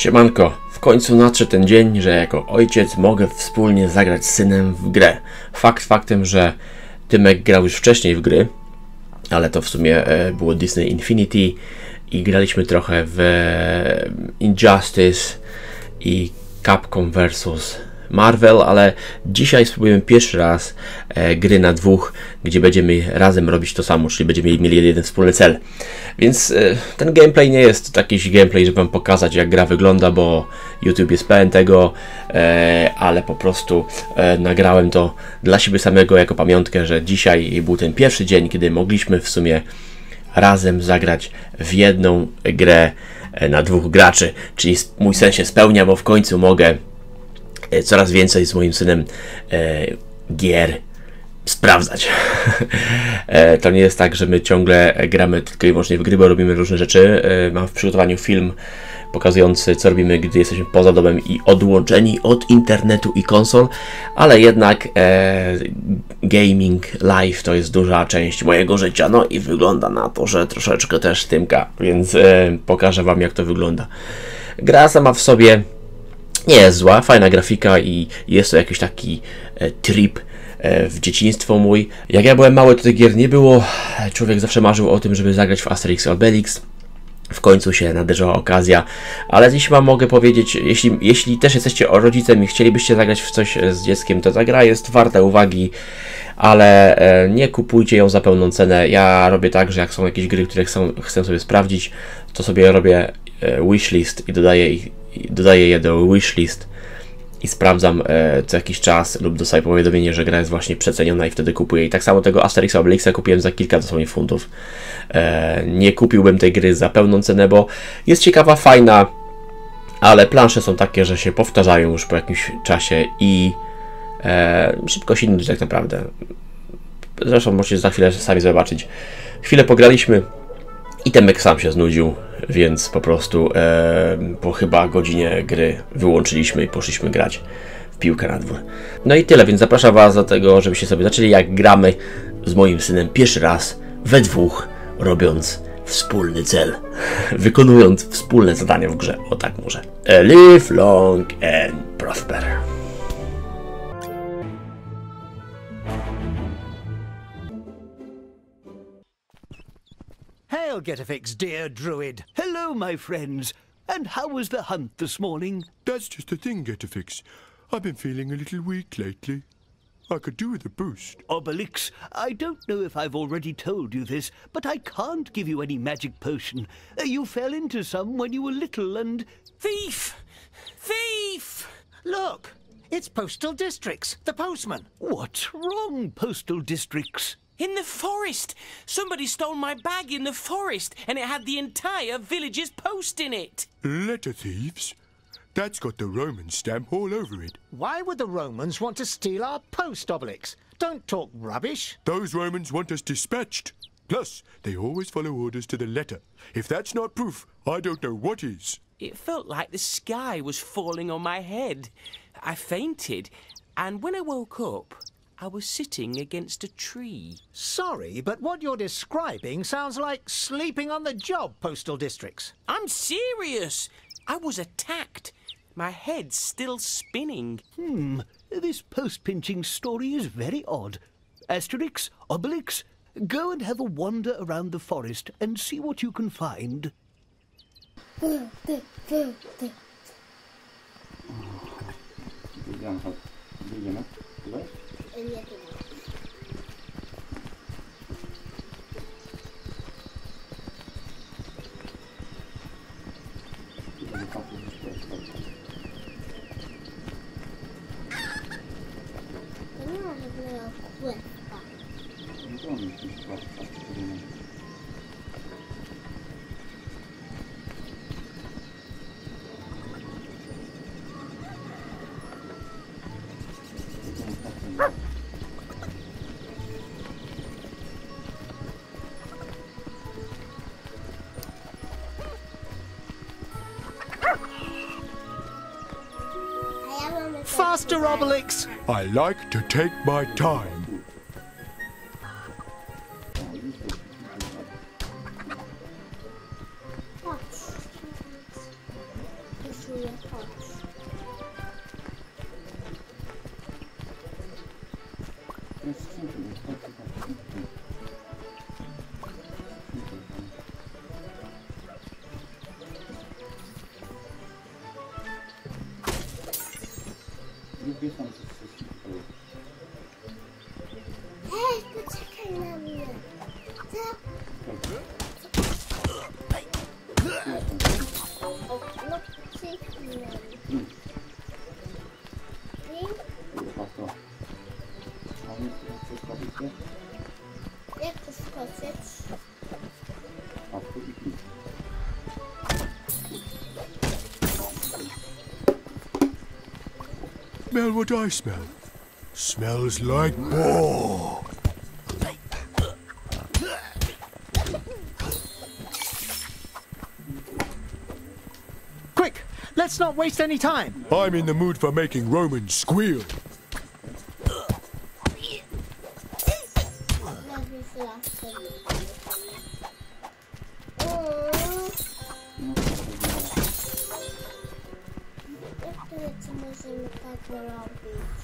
Siemanko, w końcu nadszedł ten dzień, że jako ojciec mogę wspólnie zagrać z synem w grę. Fakt faktem, że Tymek grał już wcześniej w gry, ale to w sumie e, było Disney Infinity i graliśmy trochę w e, Injustice i Capcom vs Marvel, ale dzisiaj spróbujemy pierwszy raz e, gry na dwóch, gdzie będziemy razem robić to samo, czyli będziemy mieli jeden wspólny cel. Więc e, ten gameplay nie jest taki gameplay, żeby Wam pokazać jak gra wygląda, bo YouTube jest pełen tego, e, ale po prostu nagrałem to dla siebie samego jako pamiątkę, że dzisiaj był ten pierwszy dzień, kiedy mogliśmy w sumie razem zagrać w jedną grę na dwóch graczy, czyli mój sen się spełnia, bo w końcu mogę coraz więcej z moim synem e, gier sprawdzać. E, to nie jest tak, że my ciągle gramy tylko i wyłącznie w gry, bo robimy różne rzeczy. E, Mam w przygotowaniu film pokazujący, co robimy, gdy jesteśmy poza domem i odłączeni od internetu i konsol, ale jednak e, gaming live to jest duża część mojego życia. No i wygląda na to, że troszeczkę też Tymka, więc e, pokażę Wam, jak to wygląda. Gra sama w sobie nie jest zła, fajna grafika i jest to jakiś taki e, trip e, w dzieciństwo mój. Jak ja byłem mały, to tych gier nie było. Człowiek zawsze marzył o tym, żeby zagrać w Asterix Obelix. W końcu się nadarzyła okazja, ale dziś Wam mogę powiedzieć, jeśli, jeśli też jesteście rodzicem i chcielibyście zagrać w coś z dzieckiem, to ta gra jest warta uwagi, ale e, nie kupujcie ją za pełną cenę. Ja robię tak, że jak są jakieś gry, które chcę, chcę sobie sprawdzić, to sobie robię wishlist i dodaję, ich, dodaję je do wishlist i sprawdzam e, co jakiś czas lub dostaję powiadomienie, że gra jest właśnie przeceniona i wtedy kupuję. I tak samo tego Asterixa Oblixa kupiłem za kilka dosłownie funtów. E, nie kupiłbym tej gry za pełną cenę, bo jest ciekawa, fajna, ale plansze są takie, że się powtarzają już po jakimś czasie i e, szybko się nudzi tak naprawdę. Zresztą możecie za chwilę sami zobaczyć. Chwilę pograliśmy i Temek sam się znudził, więc po prostu e, po chyba godzinie gry wyłączyliśmy i poszliśmy grać w piłkę na dwór. No i tyle, więc zapraszam Was do tego, żebyście sobie zaczęli jak gramy z moim synem pierwszy raz we dwóch, robiąc wspólny cel, wykonując wspólne zadanie w grze, o tak może. E, Live long and prosper. Hail, Getafix, dear druid. Hello, my friends. And how was the hunt this morning? That's just the thing, Getafix. I've been feeling a little weak lately. I could do with a boost. Obelix, I don't know if I've already told you this, but I can't give you any magic potion. Uh, You fell into some when you were little and. Thief! Thief! Look, it's Postal Districts, the postman. What's wrong, postal districts? In the forest! Somebody stole my bag in the forest and it had the entire village's post in it. Letter thieves? That's got the Roman stamp all over it. Why would the Romans want to steal our post, Obelix? Don't talk rubbish. Those Romans want us dispatched. Plus, they always follow orders to the letter. If that's not proof, I don't know what is. It felt like the sky was falling on my head. I fainted, and when I woke up, I was sitting against a tree. Sorry, but what you're describing sounds like sleeping on the job, Postal Districts. I'm serious! I was attacked. My head's still spinning. Hmm, this post pinching story is very odd. Asterix, Obelix, go and have a wander around the forest and see what you can find. Nie Faster, Obelix! I like to take my time. What I smell. Smells like more. Quick, let's not waste any time. I'm in the mood for making Romans squeal. Lewy z lasem. Mm.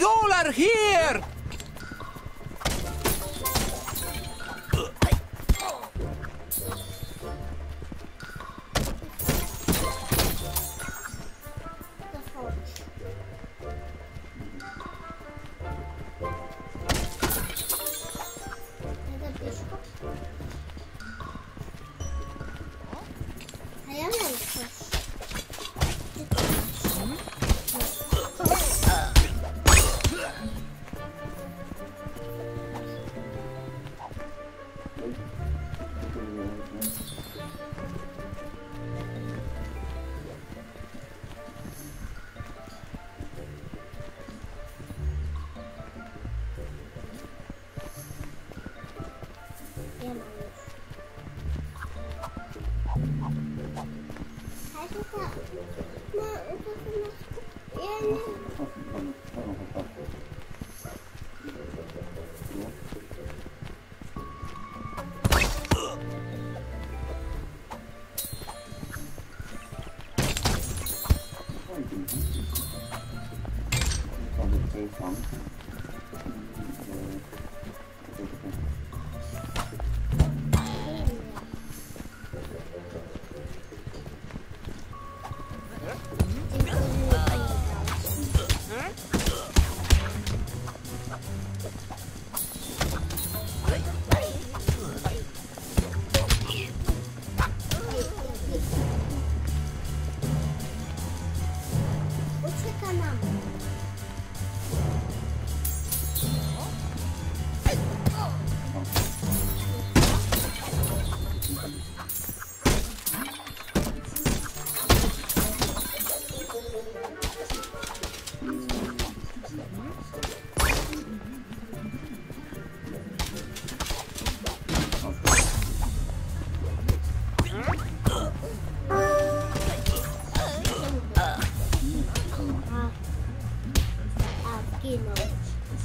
Are here! 나도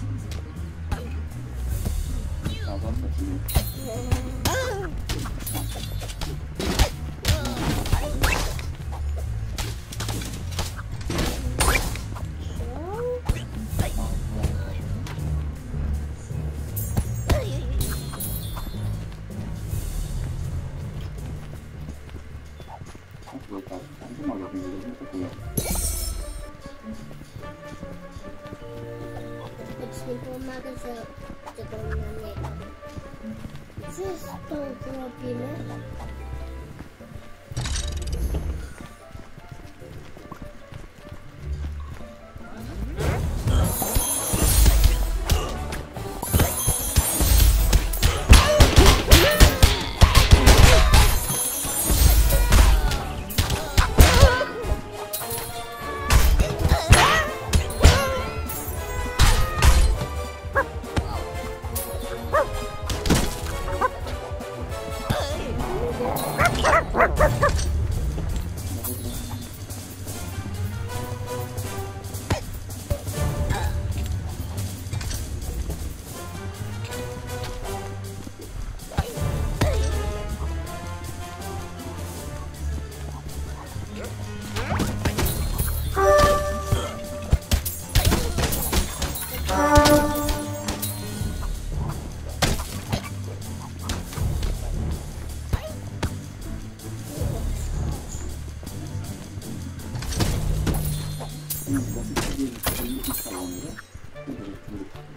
Thank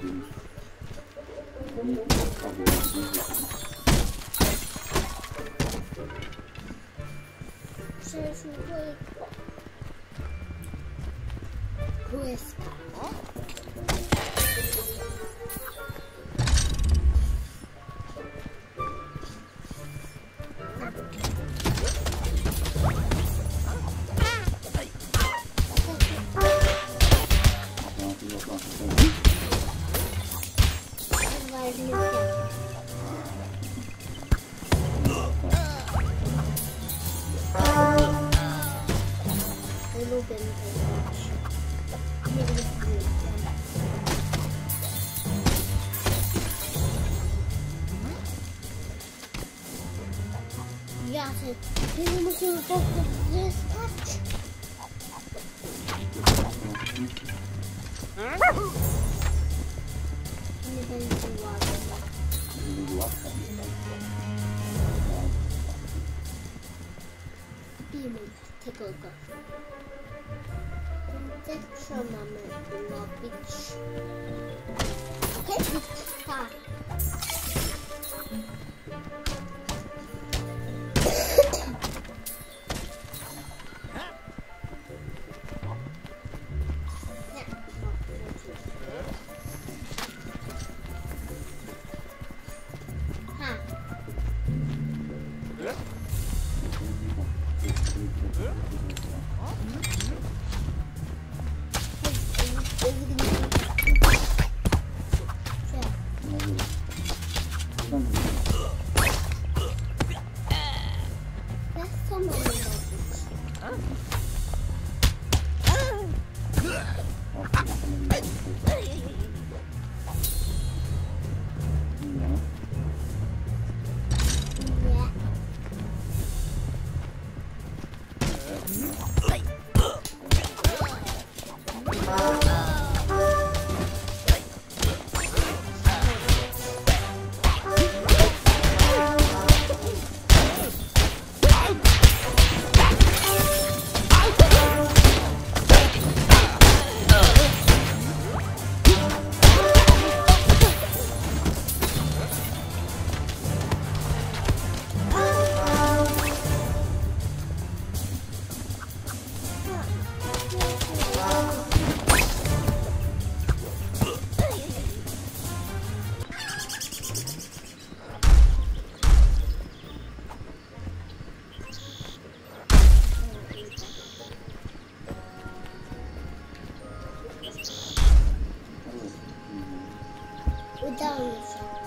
you. open page. Yeah, so this is the most important. 不叫一声。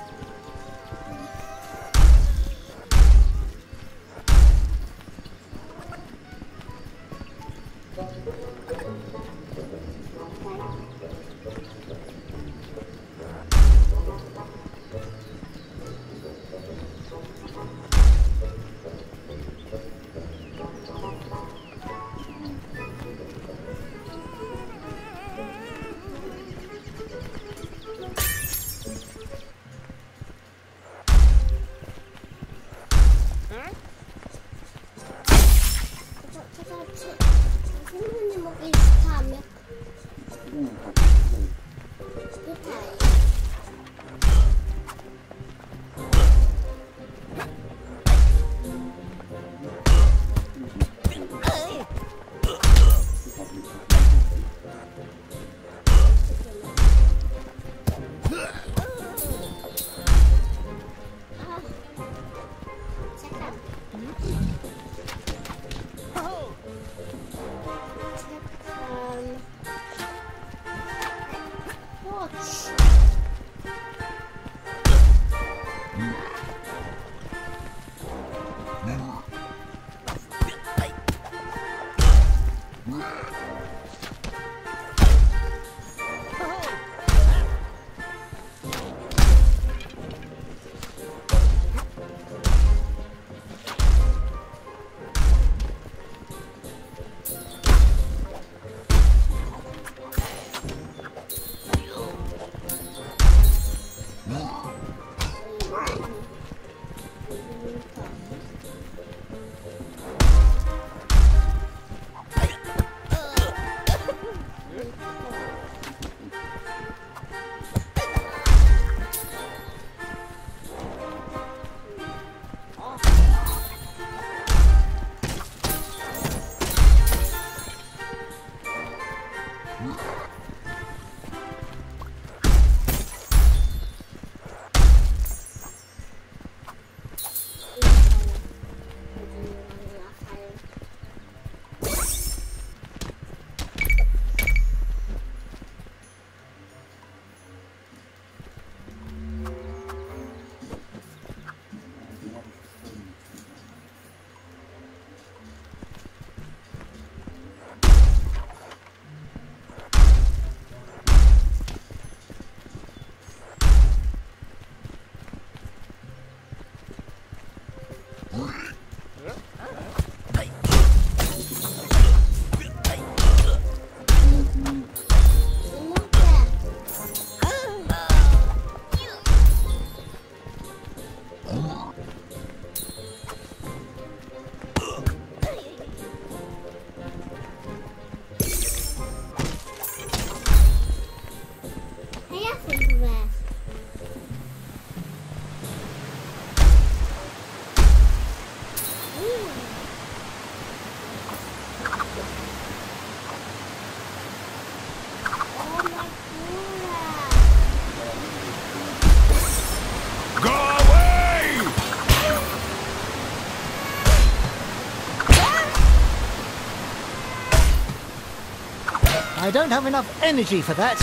I don't have enough energy for that.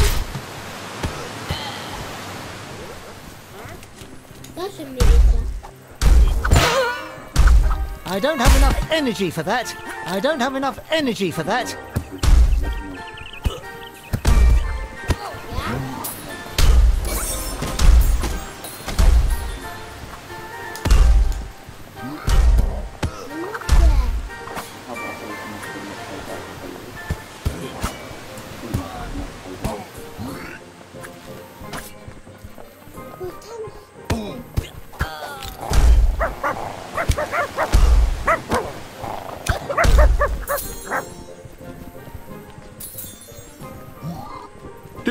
That's a. I don't have enough energy for that. I don't have enough energy for that.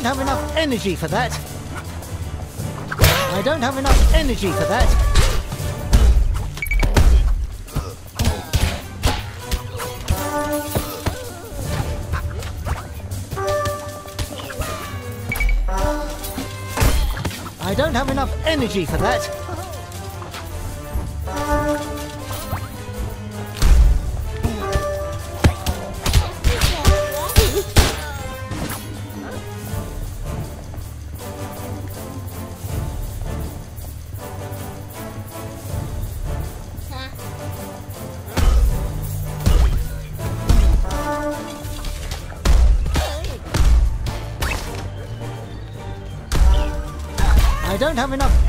don't have enough energy for that. I don't have enough energy for that. I don't have enough energy for that.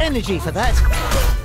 Energy for that.